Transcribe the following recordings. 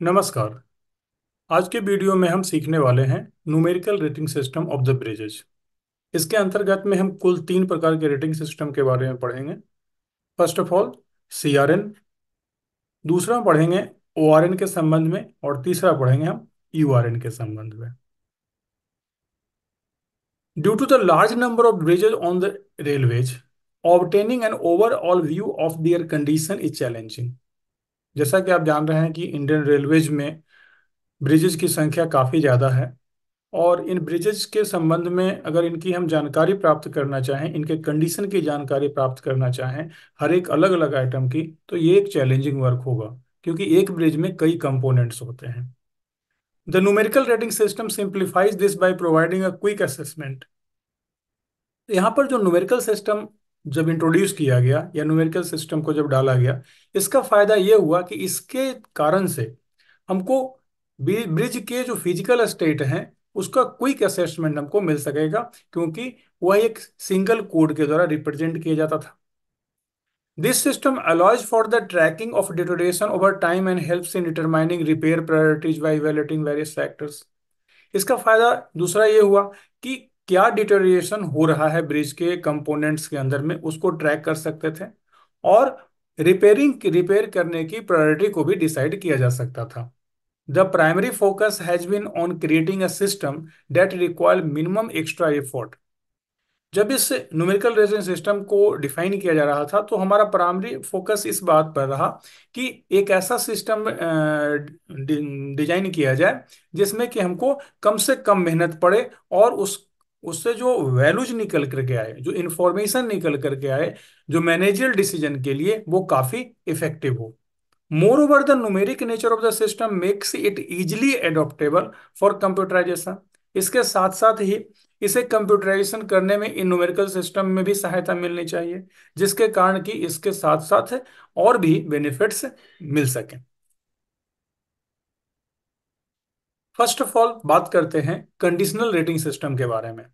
नमस्कार। आज के वीडियो में हम सीखने वाले हैं numerical rating system of the bridges इसके अंतर्गत में हम कुल तीन प्रकार के रेटिंग सिस्टम के बारे में पढ़ेंगे। फ़र्स्ट ऑफ़ ऑल सीआरएन दूसरा पढ़ेंगे ओआरएन के संबंध में और तीसरा पढ़ेंगे हम यूआरएन के संबंध में। Due to the large number of bridges on the railways obtaining an overall view of their condition is challenging जैसा कि आप जान रहे हैं कि इंडियन रेलवेज में ब्रिजेज की संख्या काफ़ी ज़्यादा है और इन ब्रिजेज के संबंध में अगर इनकी हम जानकारी प्राप्त करना चाहें, इनके कंडीशन की जानकारी प्राप्त करना चाहें, हर एक अलग अलग आइटम की तो ये एक चैलेंजिंग वर्क होगा, क्योंकि एक ब्रिज में कई कंपोनेंट्स होते हैं। The numerical rating system simplifies this by providing a quick assessment यहाँ पर जो न्यूमेरिकल सिस्टम जब इंट्रोड्यूस किया गया या न्यूमेरिकल सिस्टम को जब डाला गया, इसका फ़ायदा ये हुआ कि इसके कारण से हमको ब्रिज के जो फ़िज़िकल स्टेट हैं, उसका क्विक असेसमेंट हमको मिल सकेगा, क्योंकि वह एक सिंगल कोड के द्वारा रिप्रेजेंट किया जाता था। This system allows for the tracking of deterioration over time and helps in determining repair priorities by evaluating various factors इसका फ़ायदा दूसरा ये हुआ कि क्या डिटोरिएशन हो रहा है ब्रिज के कंपोनेंट्स के अंदर में, उसको ट्रैक कर सकते थे और रिपेयरिंग रिपेयर करने की प्रायोरिटी को भी डिसाइड किया जा सकता था The primary focus has been on creating a system that require minimum extra effort. जब इस न्यूमेरिकल रेजन सिस्टम को डिफाइन किया जा रहा था तो हमारा प्राइमरी फोकस इस बात पर रहा कि एक ऐसा सिस्टम डिज़ाइन किया जाए, जिसमें कि हमको कम से कम मेहनत पड़े और उस उससे जो वैल्यूज़ निकल करके आए, जो इंफॉर्मेशन निकल करके आए, जो मैनेजर डिसीज़न के लिए वो काफ़ी इफ़ेक्टिव हो। Moreover the numeric nature of the system makes it easily adoptable for computerisation इसके साथ साथ ही इसे कंप्यूटराइजेशन करने में इन न्यूमेरिकल सिस्टम में भी सहायता मिलनी चाहिए, जिसके कारण कि इसके साथ साथ और भी बेनिफिट्स मिल सके। फ़र्स्ट ऑफ़ ऑल बात करते हैं कंडीशनल रेटिंग सिस्टम के बारे में।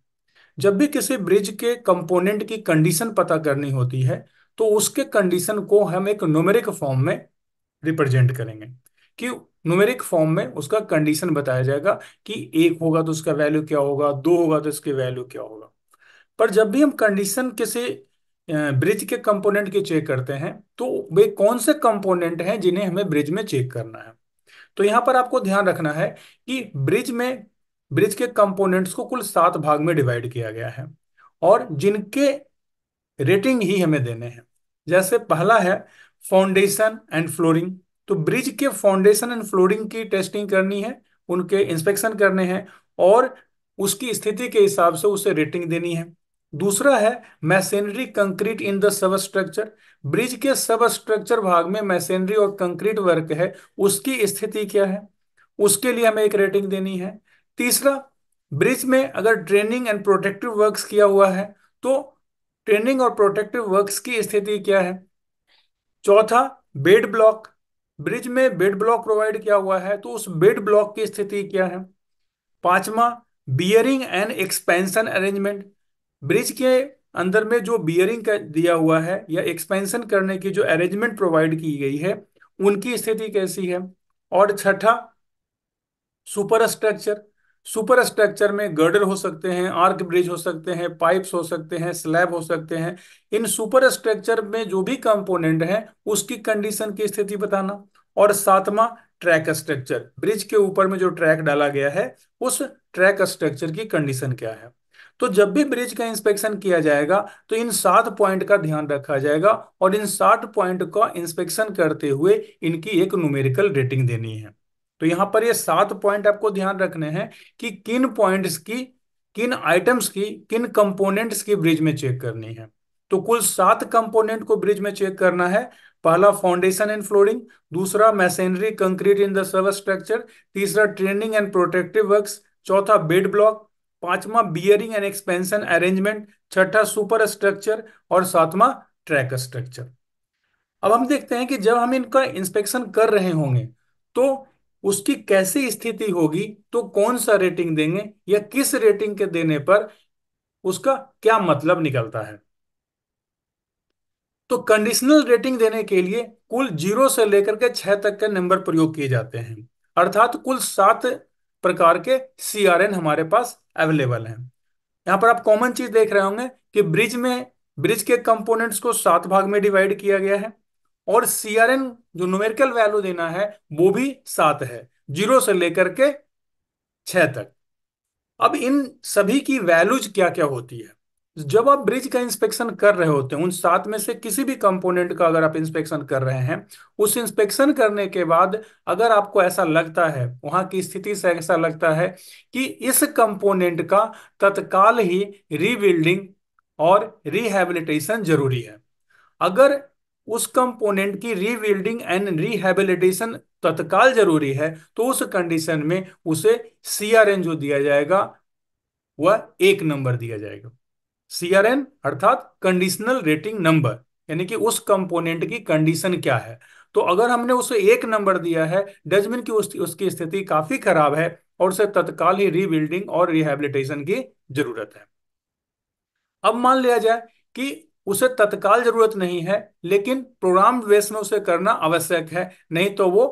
जब भी किसी ब्रिज के कंपोनेंट की कंडीशन पता करनी होती है तो उसके कंडीशन को हम एक न्यूमेरिक फॉर्म में रिप्रेजेंट करेंगे। कि न्यूमेरिक फॉर्म में उसका कंडीशन बताया जाएगा कि एक होगा तो उसका वैल्यू क्या होगा, दो होगा तो इसके वैल्यू क्या होगा। पर जब भी हम कंडीशन किसी ब्रिज के कंपोनेंट की चेक करते हैं तो वे कौन से कंपोनेंट हैं जिन्हें हमें ब्रिज में चेक करना है? तो यहाँ पर आपको ध्यान रखना है कि ब्रिज में, ब्रिज के कंपोनेंट्स को कुल सात भाग में डिवाइड किया गया है और जिनके रेटिंग ही हमें देने हैं। जैसे पहला है फाउंडेशन एंड फ्लोरिंग। तो ब्रिज के फाउंडेशन एंड फ्लोरिंग की टेस्टिंग करनी है, उनके इंस्पेक्शन करने हैं और उसकी स्थिति के हिसाब से उसे रेटिंग देनी है। दूसरा है masonry concrete in the substructure bridge के सब स्ट्रक्चर भाग में मैसेनरी और कंक्रीट वर्क है, उसकी स्थिति क्या है? उसके लिए हमें एक रेटिंग देनी है। तीसरा ब्रिज में अगर ट्रेनिंग एंड प्रोटेक्टिव वर्क्स किया हुआ है तो ट्रेनिंग और प्रोटेक्टिव वर्क्स की स्थिति क्या है? चौथा बेड ब्लॉक ब्रिज में बेड ब्लॉक प्रोवाइड किया हुआ है तो उस बेड ब्लॉक की स्थिति क्या है? पांचवा bearing and expansion arrangement bridge के अंदर में जो बियरिंग दिया हुआ है या एक्सपेंशन करने की जो अरेंजमेंट प्रोवाइड की गई है, उनकी स्थिति कैसी है? और छठा सुपर स्ट्रक्चर सुपर स्ट्रक्चर में गर्डर हो सकते हैं आर्क ब्रिज हो सकते हैं पाइप्स हो सकते हैं स्लैब हो सकते हैं। इन सुपर स्ट्रक्चर में जो भी कंपोनेंट है, उसकी कंडीशन की स्थिति बताना। और सातवां ट्रैक स्ट्रक्चर ब्रिज के ऊपर में जो ट्रैक डाला गया है, उस ट्रैक स्ट्रक्चर की कंडीशन क्या है? तो जब भी ब्रिज का इंस्पेक्शन किया जाएगा तो इन सात पॉइंट का ध्यान रखा जाएगा और इन सात पॉइंट का इंस्पेक्शन करते हुए इनकी एक न्यूमेरिकल रेटिंग देनी है। तो यहाँ पर ये सात पॉइंट आपको ध्यान रखने हैं कि किन पॉइंट्स की, किन आइटम्स की, किन कंपोनेंट्स की ब्रिज में चेक करनी है। तो कुल सात कंपोनेंट को ब्रिज में चेक करना है। पहला फाउंडेशन एंड फ्लोरिंग दूसरा masonry concrete in the sub structure तीसरा ट्रेनिंग एंड प्रोटेक्टिव वर्क्स चौथा बेड ब्लॉक पांचवा बियरिंग एंड एक्सपेंशन अरेंजमेंट छठा सुपर स्ट्रक्चर और सातवां ट्रैक स्ट्रक्चर अब हम देखते हैं कि जब हम इनका इंस्पेक्शन कर रहे होंगे तो उसकी कैसी स्थिति होगी तो कौन सा रेटिंग देंगे या किस रेटिंग के देने पर उसका क्या मतलब निकलता है? तो कंडीशनल रेटिंग देने के लिए कुल ज़ीरो से लेकर के छह तक के नंबर प्रयोग किए जाते हैं। अर्थात कुल सात प्रकार के सीआरएन हमारे पास अवेलेबल हैं। यहाँ पर आप कॉमन चीज़ देख रहे होंगे कि ब्रिज में ब्रिज के कंपोनेंट्स को सात भाग में डिवाइड किया गया है और सीआरएन जो न्यूमेरिकल वैल्यू देना है, वो भी सात है ज़ीरो से लेकर के छह तक। अब इन सभी की वैल्यूज़ क्या क्या होती है? जब आप ब्रिज का इंस्पेक्शन कर रहे होते हैं, उन सात में से किसी भी कंपोनेंट का अगर आप इंस्पेक्शन कर रहे हैं, उस इंस्पेक्शन करने के बाद अगर आपको ऐसा लगता है, वहाँ की स्थिति से ऐसा लगता है कि इस कंपोनेंट का तत्काल ही रीबिल्डिंग और रिहेबिलिटेशन ज़रूरी है। अगर उस कंपोनेंट की रीबिल्डिंग एंड रिहेबिलिटेशन तत्काल ज़रूरी है तो उस कंडीशन में उसे सीआरएन जो दिया जाएगा, वह एक नंबर दिया जाएगा। सीआरएन अर्थात कंडीशनल रेटिंग नंबर यानी कि उस कंपोनेंट की कंडीशन क्या है? तो अगर हमने उसे एक नंबर दिया है डजमिन की उस, उसकी स्थिति काफ़ी खराब है और उसे तत्काल ही रीबिल्डिंग और रिहेबिलिटेशन की ज़रूरत है। अब मान लिया जाए कि उसे तत्काल ज़रूरत नहीं है लेकिन प्रोग्राम बेस में उसे करना आवश्यक है नहीं तो वो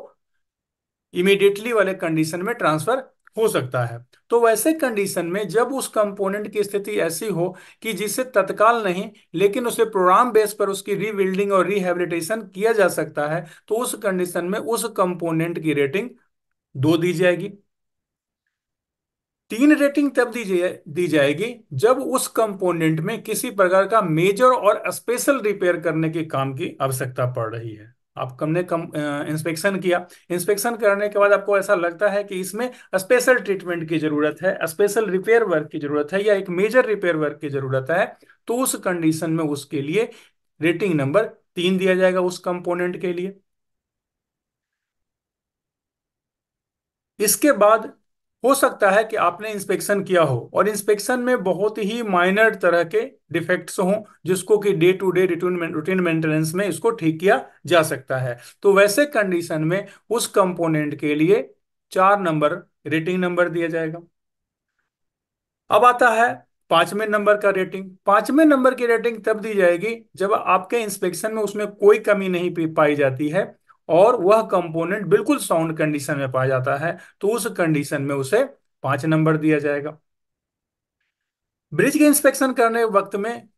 इमीडिएटली वाले कंडीशन में ट्रांसफ़र हो सकता है। तो वैसे कंडीशन में जब उस कंपोनेंट की स्थिति ऐसी हो कि जिसे तत्काल नहीं, लेकिन उसे प्रोग्राम बेस पर उसकी रीबिल्डिंग और रिहेबिलिटेशन किया जा सकता है तो उस कंडीशन में उस कंपोनेंट की रेटिंग दो दी जाएगी। तीन रेटिंग तब दी जाए, दी जाएगी जब उस कंपोनेंट में किसी प्रकार का मेजर और स्पेशल रिपेयर करने के काम की आवश्यकता पड़ रही है। आप हमने कम इंस्पेक्शन किया। इंस्पेक्शन करने के बाद आपको ऐसा लगता है कि इसमें स्पेशल ट्रीटमेंट की ज़रूरत है स्पेशल रिपेयर वर्क की ज़रूरत है या एक मेजर रिपेयर वर्क की ज़रूरत है तो उस कंडीशन में उसके लिए रेटिंग नंबर तीन दिया जाएगा उस कंपोनेंट के लिए। इसके बाद हो सकता है कि आपने इंस्पेक्शन किया हो और इंस्पेक्शन में बहुत ही माइनर तरह के डिफेक्ट्स हों जिसको कि day to day routine maintenance में इसको ठीक किया जा सकता है। तो वैसे कंडीशन में उस कंपोनेंट के लिए चार नंबर रेटिंग नंबर दिया जाएगा। अब आता है पाँचवें नंबर का रेटिंग पाँचवें नंबर की रेटिंग तब दी जाएगी जब आपके इंस्पेक्शन में उसमें कोई कमी नहीं पाई जाती है। और वह कंपोनेंट बिल्कुल साउंड कंडीशन में पाया जाता है तो उस कंडीशन में उसे पाँच नंबर दिया जाएगा। ब्रिज के इंस्पेक्शन करने वक्त में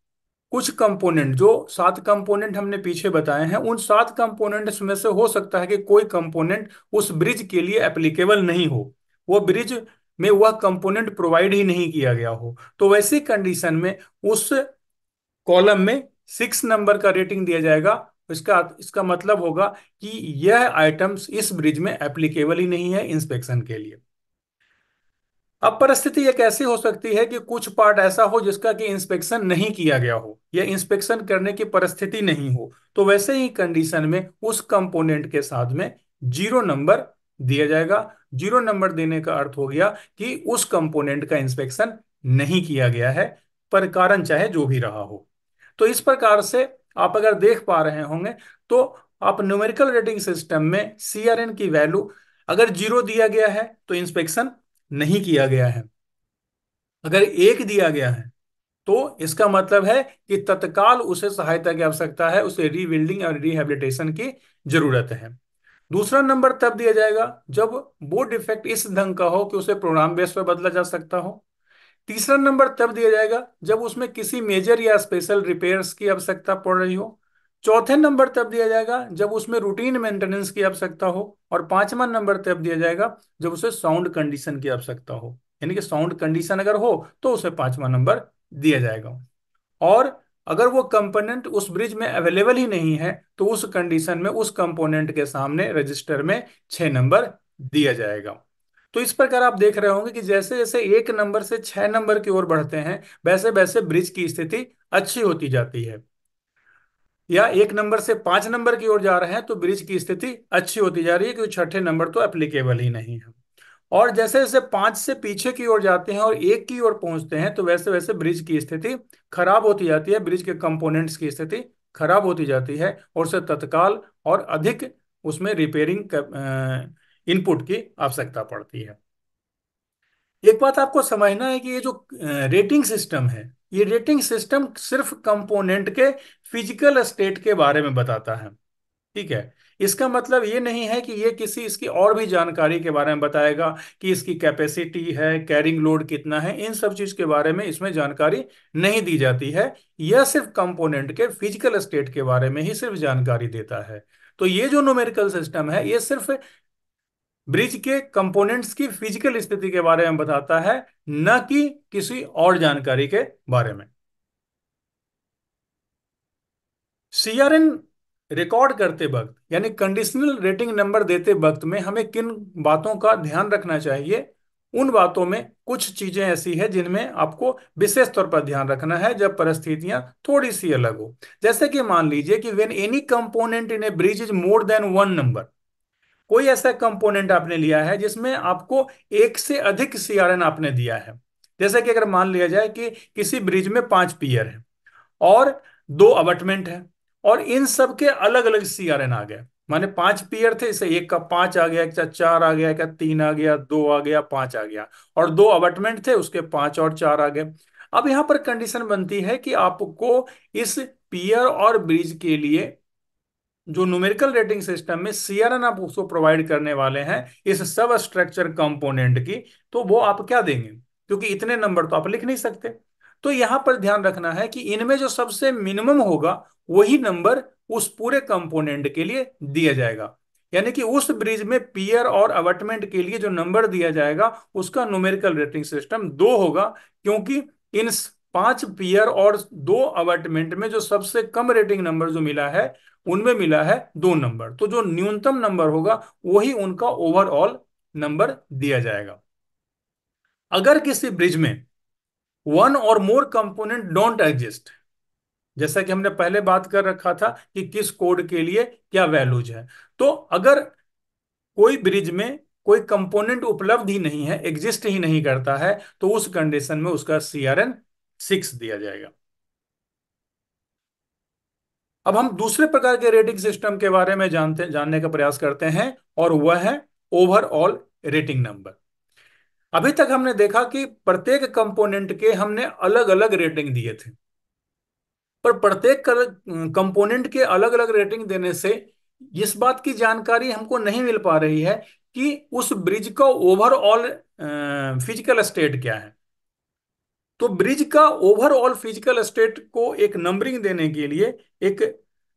कुछ कंपोनेंट, जो सात कंपोनेंट हमने पीछे बताए हैं, उन सात कंपोनेंट्स में से हो सकता है कि कोई कंपोनेंट उस ब्रिज के लिए एप्लीकेबल नहीं हो। वो ब्रिज में वह कंपोनेंट प्रोवाइड ही नहीं किया गया हो। तो वैसी कंडीशन में उस कॉलम में सिक्स नंबर का रेटिंग दिया जाएगा इसका इसका मतलब होगा कि यह आइटम्स इस ब्रिज में एप्लीकेबल ही नहीं है इंस्पेक्शन के लिए। अब परिस्थिति यह कैसी हो सकती है कि कुछ पार्ट ऐसा हो जिसका कि इंस्पेक्शन नहीं किया गया हो, या इंस्पेक्शन करने की परिस्थिति नहीं हो तो वैसे ही कंडीशन में उस कंपोनेंट के साथ में ज़ीरो नंबर दिया जाएगा। ज़ीरो नंबर देने का अर्थ हो गया कि उस कंपोनेंट का इंस्पेक्शन नहीं किया गया है, पर कारण चाहे जो भी रहा हो। तो इस प्रकार से आप अगर देख पा रहे होंगे तो आप न्यूमेरिकल रेटिंग सिस्टम में सीआरएन की वैल्यू अगर ज़ीरो दिया गया है तो इंस्पेक्शन नहीं किया गया है। अगर एक दिया गया है तो इसका मतलब है कि तत्काल उसे सहायता की आवश्यकता है, उसे रीबिल्डिंग और रिहेबिलिटेशन की ज़रूरत है। दूसरा नंबर तब दिया जाएगा जब वो डिफेक्ट इस ढंग का हो कि उसे प्रोग्राम बेस पर बदला जा सकता हो। तीसरा नंबर तब दिया जाएगा जब उसमें किसी मेजर या स्पेशल रिपेयर्स की आवश्यकता पड़ रही हो। चौथे नंबर तब दिया जाएगा जब उसमें रूटीन मेंटेनेंस की आवश्यकता हो और पांचवा नंबर तब दिया जाएगा जब उसे साउंड कंडीशन की आवश्यकता हो। यानी कि साउंड कंडीशन अगर हो तो उसे पांचवा नंबर दिया जाएगा। और अगर वो कंपोनेंट उस ब्रिज में अवेलेबल ही नहीं है तो उस कंडीशन में उस कंपोनेंट के सामने रजिस्टर में छह नंबर दिया जाएगा। तो इस प्रकार आप देख रहे होंगे कि जैसे जैसे एक नंबर से छह नंबर की ओर बढ़ते हैं वैसे वैसे ब्रिज की स्थिति अच्छी होती जाती है। या एक नंबर से पाँच नंबर की ओर जा रहे हैं तो ब्रिज की स्थिति अच्छी होती जा रही है, क्योंकि छठे नंबर तो एप्लीकेबल ही नहीं है। और जैसे जैसे पाँच से पीछे की ओर जाते हैं और एक की ओर पहुँचते हैं तो वैसे वैसे ब्रिज की स्थिति खराब होती जाती है, ब्रिज के कंपोनेंट्स की स्थिति खराब होती जाती है, और उसे तत्काल और अधिक उसमें रिपेयरिंग इनपुट की आवश्यकता पड़ती है। एक बात आपको समझना है कि ये जो रेटिंग सिस्टम है, ये रेटिंग सिस्टम सिर्फ़ कंपोनेंट के फ़िज़िकल स्टेट के बारे में बताता है। ठीक है? इसका मतलब ये नहीं है कि ये किसी, इसकी और भी जानकारी के बारे में बताएगा कि इसकी कैपेसिटी है कैरिंग लोड कितना है, इन सब चीज़ के बारे में इसमें जानकारी नहीं दी जाती है। यह सिर्फ़ कंपोनेंट के फ़िज़िकल स्टेट के बारे में ही सिर्फ़ जानकारी देता है। तो ये जो न्यूमेरिकल सिस्टम है, ये सिर्फ़ ब्रिज के कंपोनेंट्स की फ़िज़िकल स्थिति के बारे में बताता है, न कि किसी और जानकारी के बारे में। सीआरएन रिकॉर्ड करते वक्त, यानी कंडीशनल रेटिंग नंबर देते वक्त में हमें किन बातों का ध्यान रखना चाहिए? उन बातों में कुछ चीज़ें ऐसी है जिनमें आपको विशेष तौर पर ध्यान रखना है जब परिस्थितियाँ थोड़ी सी अलग हो। जैसे कि मान लीजिए कि when any component in a bridge is more than one number कोई ऐसा कंपोनेंट आपने लिया है जिसमें आपको एक से अधिक सीआरएन आपने दिया है? जैसे कि अगर मान लिया जाए कि किसी ब्रिज में पाँच पियर है और दो अबटमेंट है और इन सब के अलग अलग सीआरएन आ गए। माने पाँच पियर थे, इसे एक का पाँच आ गया, एक का चार आ गया, एक का तीन आ गया, दो आ गया, पाँच आ गया और दो अबटमेंट थे, उसके पाँच और चार आ गए। अब यहाँ पर कंडीशन बनती है कि आपको इस पियर और ब्रिज के लिए जो न्यूमेरिकल रेटिंग सिस्टम में सीआरएन आप उसको प्रोवाइड करने वाले हैं, इस सब स्ट्रक्चर कंपोनेंट की तो वो आप क्या देंगे? क्योंकि इतने नंबर तो आप लिख नहीं सकते। तो यहाँ पर ध्यान रखना है कि इनमें जो सबसे मिनिमम होगा, वही नंबर उस पूरे कंपोनेंट के लिए दिया जाएगा। यानी कि उस ब्रिज में पियर और अवटमेंट के लिए जो नंबर दिया जाएगा, उसका न्यूमेरिकल रेटिंग सिस्टम दो होगा, क्योंकि इन पाँच पियर और दो अवटमेंट में जो सबसे कम रेटिंग नंबर जो मिला है उनमें मिला है दो नंबर। तो जो न्यूनतम नंबर होगा, वही उनका ओवरऑल नंबर दिया जाएगा। अगर किसी ब्रिज में वन और मोर कंपोनेंट डोंट एग्जिस्ट जैसा कि हमने पहले बात कर रखा था कि किस कोड के लिए क्या वैल्यूज़ है तो अगर कोई ब्रिज में कोई कंपोनेंट उपलब्ध ही नहीं है एग्जिस्ट ही नहीं करता है तो उस कंडीशन में उसका सीआरएन सिक्स दिया जाएगा। अब हम दूसरे प्रकार के रेटिंग सिस्टम के बारे में जानते, जानने का प्रयास करते हैं और वह है ओवरऑल रेटिंग नंबर अभी तक हमने देखा कि प्रत्येक कंपोनेंट के हमने अलग अलग रेटिंग दिए थे। पर प्रत्येक कंपोनेंट के अलग अलग रेटिंग देने से इस बात की जानकारी हमको नहीं मिल पा रही है कि उस ब्रिज का ओवरऑल फ़िज़िकल स्टेट क्या है। तो ब्रिज का ओवरऑल फ़िज़िकल स्टेट को एक नंबरिंग देने के लिए एक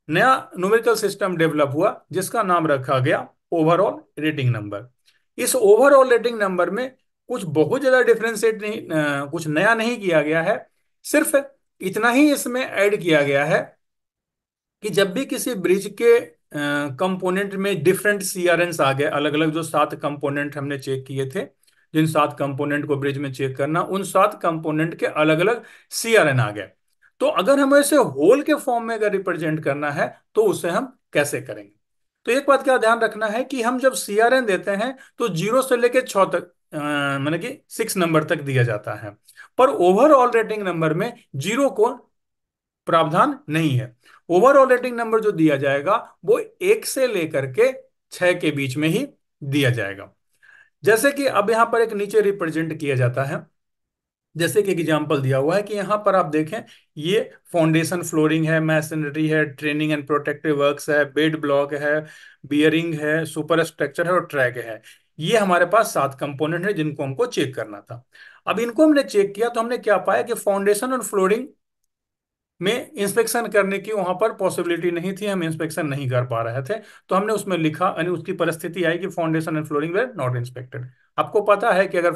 नया न्यूमेरिकल सिस्टम डेवलप हुआ, जिसका नाम रखा गया ओवरऑल रेटिंग नंबर इस ओवरऑल रेटिंग नंबर में कुछ बहुत ज़्यादा डिफ्रेंशिएट नहीं कुछ नया नहीं किया गया है। सिर्फ़ इतना ही इसमें ऐड किया गया है कि जब भी किसी ब्रिज के कंपोनेंट में डिफरेंट सीआरएन आ गए अलग अलग जो सात कंपोनेंट हमने चेक किए थे जिन सात कंपोनेंट को ब्रिज में चेक करना, उन सात कंपोनेंट के अलग अलग सीआरएन आ गए। तो अगर हमें इसे होल के फॉर्म में अगर रिप्रेजेंट करना है तो उसे हम कैसे करेंगे? तो एक बात क्या ध्यान रखना है कि हम जब सीआरएन देते हैं तो ज़ीरो से लेकर छ तक मैंने कि सिक्स नंबर तक दिया जाता है। पर ओवरऑल रेटिंग नंबर में ज़ीरो को प्रावधान नहीं है। ओवरऑल रेटिंग नंबर जो दिया जाएगा, वो एक से लेकर के छह के बीच में ही दिया जाएगा। जैसे कि अब यहाँ पर एक नीचे रिप्रेजेंट किया जाता है। जैसे कि एग्ज़ाम्पल दिया हुआ है कि यहाँ पर आप देखें, ये फाउंडेशन फ्लोरिंग है मैसनरी है ट्रेनिंग एंड प्रोटेक्टिव वर्क्स है बेड ब्लॉक है बियरिंग है सुपर स्ट्रक्चर है और ट्रैक है। ये हमारे पास सात कंपोनेंट है जिनको हमको चेक करना था। अब इनको हमने चेक किया तो हमने क्या पाया कि फाउंडेशन और फ्लोरिंग में इंस्पेक्शन करने की वहाँ पर पॉसिबिलिटी नहीं थी, हम इंस्पेक्शन नहीं कर पा रहे थे। तो हमने उसमें लिखा, यानी उसकी परिस्थिति आई कि foundation and flooring were not inspected आपको पता है कि अगर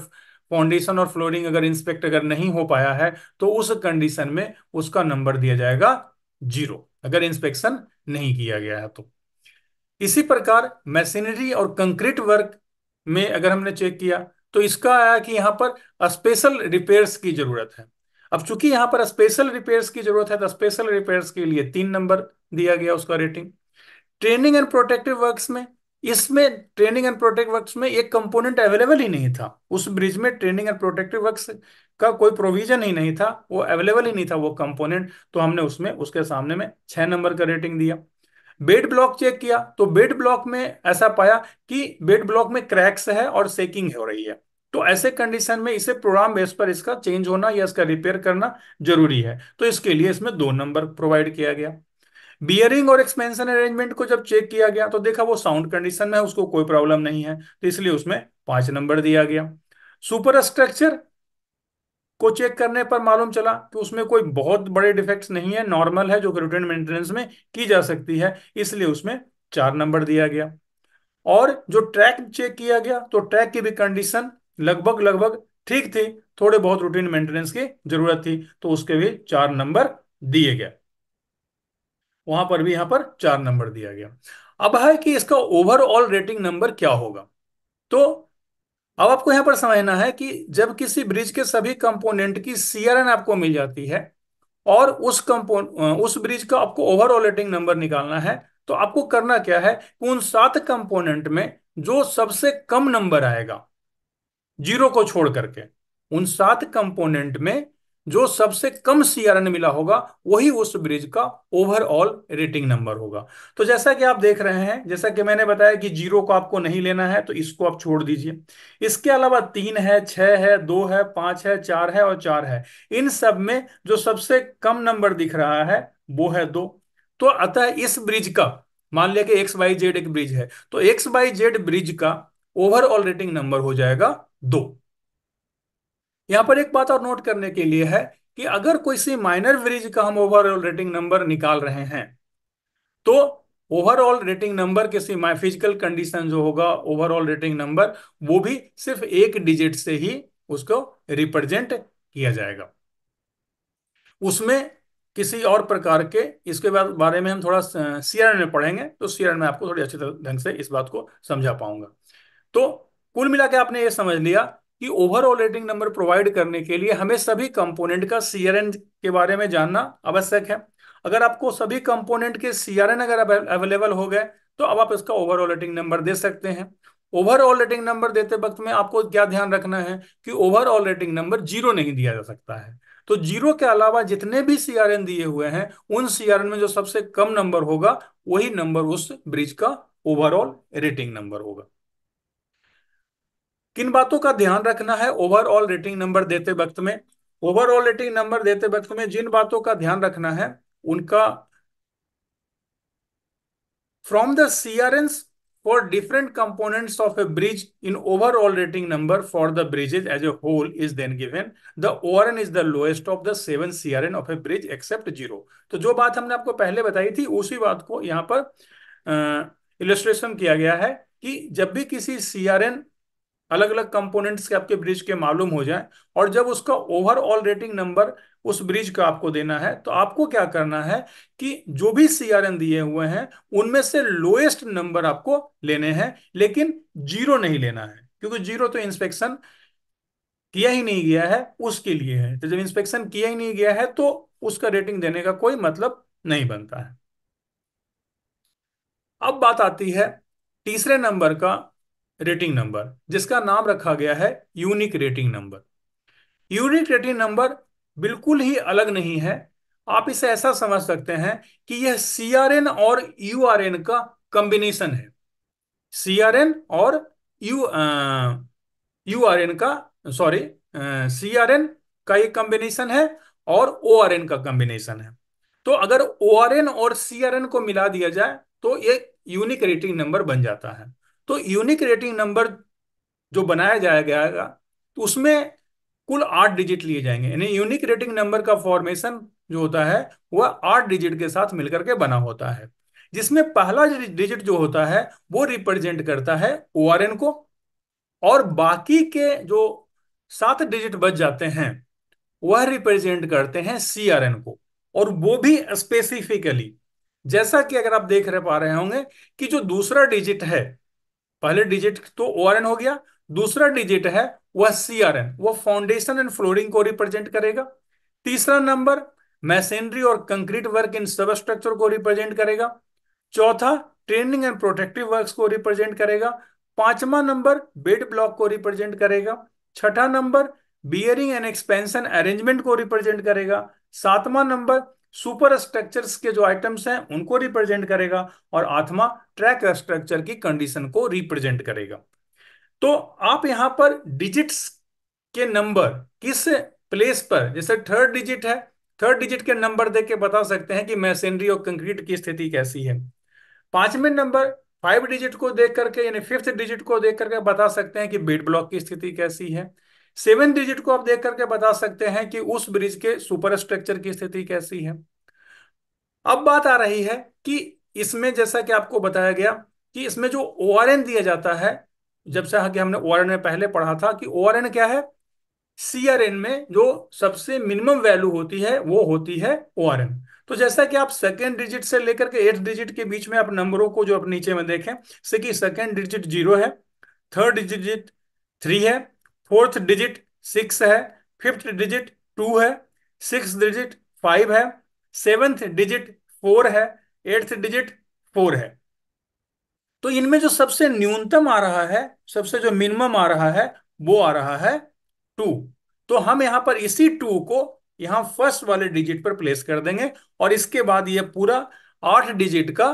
फाउंडेशन और फ्लोरिंग अगर इंस्पेक्ट अगर नहीं हो पाया है तो उस कंडीशन में उसका नंबर दिया जाएगा ज़ीरो अगर इंस्पेक्शन नहीं किया गया है तो। इसी प्रकार मशीनरी और कंक्रीट वर्क में अगर हमने चेक किया तो इसका आया कि यहाँ पर स्पेशल रिपेयर्स की ज़रूरत है। अब चूँकि यहाँ पर स्पेशल रिपेयर्स की ज़रूरत है तो स्पेशल रिपेयर्स के लिए तीन नंबर दिया गया उसका rating training and protective works में, इसमें ट्रेनिंग एंड प्रोटेक्ट वर्क्स में एक कंपोनेंट अवेलेबल ही नहीं था. उस ब्रिज में ट्रेनिंग एंड प्रोटेक्टिव वर्क्स का कोई प्रोविज़न ही नहीं था, वो अवेलेबल ही नहीं था, वो कंपोनेंट तो हमने उसमें, उसके सामने में छह नंबर का रेटिंग दिया. बेड ब्लॉक चेक किया तो बेड ब्लॉक में ऐसा पाया कि बेड ब्लॉक में क्रैक्स है और सेकिंग हो रही है. तो ऐसे कंडीशन में इसे प्रोग्राम बेस पर इसका चेंज होना या इसका रिपेयर करना ज़रूरी है। तो इसके लिए इसमें दो नंबर प्रोवाइड किया गया। बियरिंग और एक्सपेंशन अरेंजमेंट को जब चेक किया गया तो देखा वो साउंड कंडीशन में है, उसको कोई प्रॉब्लम नहीं है तो इसलिए उसमें पाँच नंबर दिया गया। सुपर स्ट्रक्चर को चेक करने पर मालूम चला कि उसमें कोई बहुत बड़े डिफेक्ट्स नहीं है नॉर्मल है, जो रूटीन मेंटेनेंस में की जा सकती है, इसलिए उसमें चार नंबर दिया गया। और जो ट्रैक चेक किया गया तो ट्रैक की भी कंडीशन लगभग लगभग ठीक थी, थोड़े बहुत रूटीन मेंटेनेंस की ज़रूरत थी तो उसके भी चार नंबर दिए गए। वहाँ पर भी, यहाँ पर चार नंबर दिया गया। अब है कि इसका ओवरऑल रेटिंग नंबर क्या होगा? तो अब आपको यहाँ पर समझना है कि जब किसी ब्रिज के सभी कंपोनेंट की सीआरएन आपको मिल जाती है, और उस कंपोन उस ब्रिज का आपको ओवरऑल रेटिंग नंबर निकालना है तो आपको करना क्या है? उन सात कंपोनेंट में जो सबसे कम नंबर आएगा ज़ीरो को छोड़ करके। उन सात कंपोनेंट में जो सबसे कम सीआरएन मिला होगा, वही उस ब्रिज का ओवरऑल रेटिंग नंबर होगा। तो जैसा कि आप देख रहे हैं, जैसा कि मैंने बताया कि ज़ीरो को आपको नहीं लेना है तो इसको आप छोड़ दीजिए। इसके अलावा तीन है, छह है, दो है, पाँच है, चार है और चार है। इन सब में जो सबसे कम नंबर दिख रहा है, वो है दो। तो अतः इस ब्रिज का, मान लिया कि एक्स वाई जेड एक ब्रिज है तो एक्स वाई जेड ब्रिज का ओवरऑल रेटिंग नंबर हो जाएगा दो। यहाँ पर एक बात और नोट करने के लिए है कि अगर कोई सी माइनर ब्रिज का हम ओवरऑल रेटिंग नंबर निकाल रहे हैं तो ओवरऑल रेटिंग नंबर किसी माई फ़िज़िकल कंडीशन जो होगा ओवरऑल रेटिंग नंबर वो भी सिर्फ़ एक डिजिट से ही उसको रिप्रेजेंट किया जाएगा। उसमें किसी और प्रकार के, इसके बारे में हम थोड़ा सीआर में पढ़ेंगे तो सीआर में आपको थोड़ी अच्छी ढंग से इस बात को समझा पाऊँगा। तो कुल मिला के आपने ये समझ लिया कि ओवरऑल रेटिंग नंबर प्रोवाइड करने के लिए हमें सभी कंपोनेंट का सीआरएन के बारे में जानना आवश्यक है। अगर आपको सभी कंपोनेंट के सीआरएन अगर अवेलेबल हो गए तो अब आप इसका ओवरऑल रेटिंग नंबर दे सकते हैं। ओवरऑल रेटिंग नंबर देते वक्त में आपको क्या ध्यान रखना है कि ओवरऑल रेटिंग नंबर ज़ीरो नहीं दिया जा सकता है। तो ज़ीरो के अलावा जितने भी सीआरएन दिए हुए हैं, उन सीआरएन में जो सबसे कम नंबर होगा, वही नंबर उस ब्रिज का ओवरऑल रेटिंग नंबर होगा। किन बातों का ध्यान रखना है? ओवरऑल रेटिंग नंबर देते वक्त में। ओवरऑल रेटिंग नंबर देते वक्त में जिन बातों का ध्यान रखना है उनका from the N for different components of a bridge in overall rating number for the bridges as a whole is then given the or is the lowest of the seven CRN of a bridge except zero तो जो बात हमने आपको पहले बताई थी उसी बात को यहाँ पर इलेस्ट्रेशन uh, किया गया है कि जब भी किसी सीआरएन अलग अलग कंपोनेंट्स के आपके ब्रिज के मालूम हो जाए और जब उसका ओवरऑल रेटिंग नंबर उस ब्रिज का आपको देना है तो आपको क्या करना है कि जो भी सीआरएन दिए हुए हैं, उनमें से लोएस्ट नंबर आपको लेने हैं, लेकिन ज़ीरो नहीं लेना है, क्योंकि ज़ीरो तो इंस्पेक्शन किया ही नहीं गया है उसके लिए है। तो जब इंस्पेक्शन किया ही नहीं गया है तो उसका रेटिंग देने का कोई मतलब नहीं बनता है। अब बात आती है तीसरे नंबर का रेटिंग नंबर जिसका नाम रखा गया है unique rating number unique rating number बिल्कुल ही अलग नहीं है। आप इसे ऐसा समझ सकते हैं कि यह सीआरएन और यूआरएन का कॉम्बिनेशन है। सीआरएन और यू यूआरएन का सॉरी सीआरएन का एक कॉम्बिनेशन है और ओआरएन का कॉम्बिनेशन है। तो अगर ओआरएन और सीआरएन को मिला दिया जाए तो एक यूनिक रेटिंग नंबर बन जाता है। तो यूनिक रेटिंग नंबर जो बनाया जाया जाएगा तो उसमें कुल आठ डिजिट लिए जाएँगे। यानी यूनिक रेटिंग नंबर का फॉर्मेशन जो होता है, वह आठ डिजिट के साथ मिलकर के बना होता है। जिसमें पहला डिजिट जो होता है, वो रिप्रेजेंट करता है ओआरएन को, और बाकी के जो सात डिजिट बच जाते हैं, वह रिप्रेजेंट करते हैं सीआरएन को, और वो भी स्पेसिफिकली जैसा कि अगर आप देख रहे, पा रहे होंगे कि जो दूसरा डिजिट है पहले डिजिट तो ओआरएन हो गया, दूसरा डिजिट है वह सी आर एन वो फाउंडेशन एंड फ्लोरिंग को रिप्रेजेंट करेगा। तीसरा नंबर मैसेनरी और concrete work in substructure को रिप्रेजेंट करेगा। चौथा ट्रेनिंग एंड प्रोटेक्टिव वर्क्स को रिप्रेजेंट करेगा। पांचवा नंबर बेड ब्लॉक को रिप्रेजेंट करेगा। छठा number bearing and expansion arrangement को रिप्रेजेंट करेगा। सातवां नंबर सुपर स्ट्रक्चर्स के जो आइटम्स हैं, उनको रिप्रेजेंट करेगा और आत्मा ट्रैक स्ट्रक्चर की कंडीशन को रिप्रेजेंट करेगा। तो आप यहाँ पर डिजिट्स के नंबर किस प्लेस पर, जैसे थर्ड डिजिट है, थर्ड डिजिट के नंबर देख के बता सकते हैं कि मैसेनरी और कंक्रीट की स्थिति कैसी है। पाँचवें नंबर, फाइव डिजिट को देख करके, यानी फिफ्थ डिजिट को देख करके बता सकते हैं कि बेड ब्लॉक की स्थिति कैसी है। सेवन डिजिट को आप देख करके बता सकते हैं कि उस ब्रिज के सुपर स्ट्रक्चर की स्थिति कैसी है। अब बात आ रही है कि इसमें जैसा कि आपको बताया गया कि इसमें जो ओआरएन दिया जाता है, जब से कि हमने ओ में पहले पढ़ा था कि ओआरएन क्या है? सीआरएन में जो सबसे मिनिमम वैल्यू होती है, वो होती है ओआरएन तो जैसा कि आप सेकेंड डिजिट से लेकर के एट डिजिट के बीच में आप नंबरों को जो आप नीचे में देखें से कि सेकेंड डिजिट ज़ीरो है थर्ड डिजिट थ्री है फोर्थ डिजिट सिक्स है, फिफ्थ डिजिट टू है, सिक्स डिजिट फाइव है सेवेंथ डिजिट फोर है, एट्थ डिजिट फोर है। तो इनमें जो सबसे न्यूनतम आ रहा है, सबसे जो मिनिमम आ रहा है, वो आ रहा है टू। तो हम यहाँ पर इसी टू को यहाँ फ़र्स्ट वाले डिजिट पर प्लेस कर देंगे और इसके बाद ये पूरा आठ डिजिट का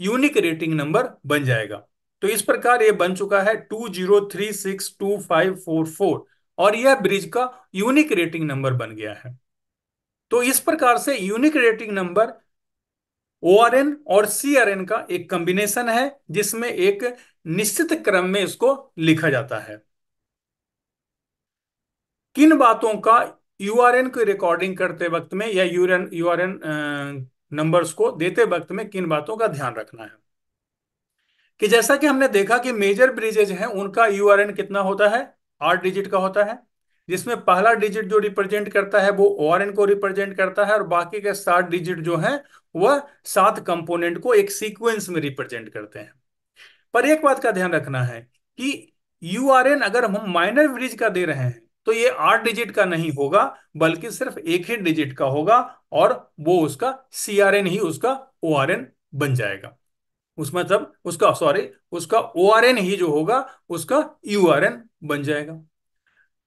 यूनिक रेटिंग नंबर बन जाएगा। तो इस प्रकार ये बन चुका है two zero three six two five four four और यह ब्रिज का यूनिक रेटिंग नंबर बन गया है। तो इस प्रकार से unique rating number O R N और सी आर एन का एक कॉम्बिनेशन है, जिसमें एक निश्चित क्रम में इसको लिखा जाता है। किन बातों का यूआरएन की रिकॉर्डिंग करते वक्त में या यूरन यूआरएन नंबर्स को देते वक्त में किन बातों का ध्यान रखना है? कि जैसा कि हमने देखा कि मेजर ब्रिजेज हैं, उनका यूआरएन कितना होता है? आठ डिजिट का होता है। जिसमें पहला डिजिट जो रिप्रेजेंट करता है, वो ओआरएन को रिप्रेजेंट करता है, और बाकी के सात डिजिट जो हैं, वह सात कंपोनेंट को एक सीक्वेंस में रिप्रेजेंट करते हैं। पर एक बात का ध्यान रखना है कि यूआरएन अगर हम माइनर ब्रिज का दे रहे हैं तो ये आठ डिजिट का नहीं होगा, बल्कि सिर्फ़ एक ही डिजिट का होगा, और वो उसका सीआरएन ही उसका ओआरएन बन जाएगा। उस मतलब उसका सॉरी उसका ओ ही जो होगा, उसका यूआरएन बन जाएगा।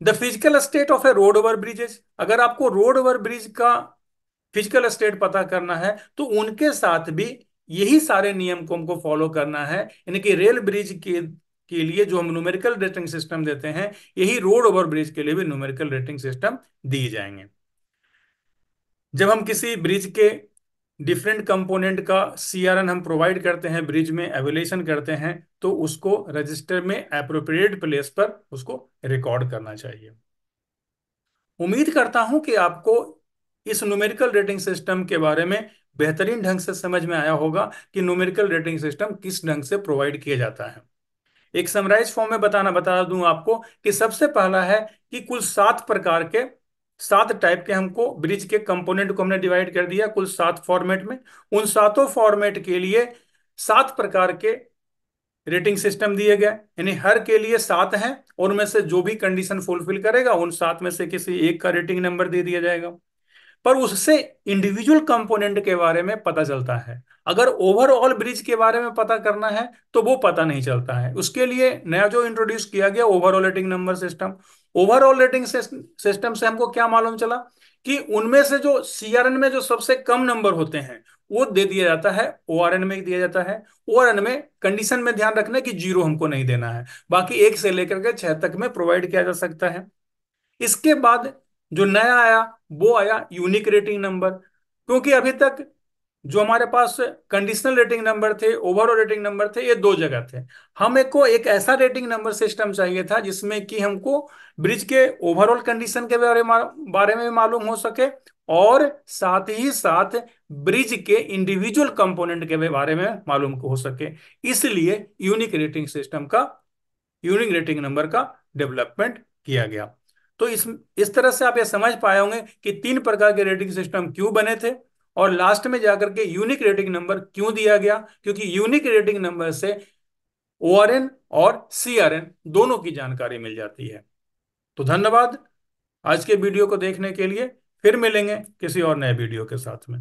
The physical state of a road over bridges अगर आपको रोड ओवर ब्रिज का फ़िज़िकल स्टेट पता करना है तो उनके साथ भी यही सारे नियम को हमको फॉलो करना है। यानी कि रेल ब्रिज के के लिए जो हम न्यूमेरिकल रेटिंग सिस्टम देते हैं, यही रोड ओवर ब्रिज के लिए भी न्यूमेरिकल रेटिंग सिस्टम दिए जाएँगे। जब हम किसी ब्रिज के डिफरेंट कंपोनेंट का सीआरएन हम प्रोवाइड करते हैं ब्रिज में एवेलेशन करते हैं तो उसको रजिस्टर में अप्रोप्रिएट प्लेस पर उसको रिकॉर्ड करना चाहिए। उम्मीद करता हूँ कि आपको इस न्यूमेरिकल रेटिंग सिस्टम के बारे में बेहतरीन ढंग से समझ में आया होगा कि न्यूमेरिकल रेटिंग सिस्टम किस ढंग से प्रोवाइड किया जाता है। एक समराइज फॉर्म में बताना, बता दूँ आपको कि सबसे पहला है कि कुल सात प्रकार के सात टाइप के हमको ब्रिज के कंपोनेंट को हमने डिवाइड कर दिया कुल सात फॉर्मेट में। उन सातों फॉर्मेट के लिए सात प्रकार के रेटिंग सिस्टम दिए गए। यानी हर के लिए सात हैं, और उनमें से जो भी कंडीशन फुलफिल करेगा, उन सात में से किसी एक का रेटिंग नंबर दे दिया जाएगा। पर उससे इंडिविजुअल कंपोनेंट के बारे में पता चलता है। अगर ओवरऑल ब्रिज के बारे में पता करना है तो वो पता नहीं चलता है। उसके लिए नया जो इंट्रोड्यूस किया गया overall rating number system overall rating system से हमको क्या मालूम चला? कि उनमें से जो सीआरएन में जो सबसे कम नंबर होते हैं, वो दे दिया जाता है ओआरएन में दिया जाता है। ओआरएन में कंडीशन में ध्यान रखना कि ज़ीरो हमको नहीं देना है। बाकी एक से लेकर के छह तक में प्रोवाइड किया जा सकता है। इसके बाद जो नया आया, वो आया यूनिक रेटिंग नंबर क्योंकि अभी तक जो हमारे पास कंडीशनल रेटिंग नंबर थे ओवरऑल रेटिंग नंबर थे, ये दो जगह थे। हमें को एक ऐसा रेटिंग नंबर सिस्टम चाहिए था जिसमें कि हमको ब्रिज के ओवरऑल कंडीशन के बारे बारे में मालूम हो सके और साथ ही साथ ब्रिज के इंडिविजुअल कंपोनेंट के बारे में मालूम हो सके। इसलिए यूनिक रेटिंग सिस्टम का यूनिक रेटिंग नंबर का डेवलपमेंट किया गया। तो इस इस तरह से आप ये समझ पाए होंगे कि तीन प्रकार के रेटिंग सिस्टम क्यों बने थे और लास्ट में जाकर के यूनिक रेटिंग नंबर क्यों दिया गया? क्योंकि यूनिक रेटिंग नंबर से ओआरएन और सीआरएन दोनों की जानकारी मिल जाती है। तो धन्यवाद आज के वीडियो को देखने के लिए। फिर मिलेंगे किसी और नए वीडियो के साथ में।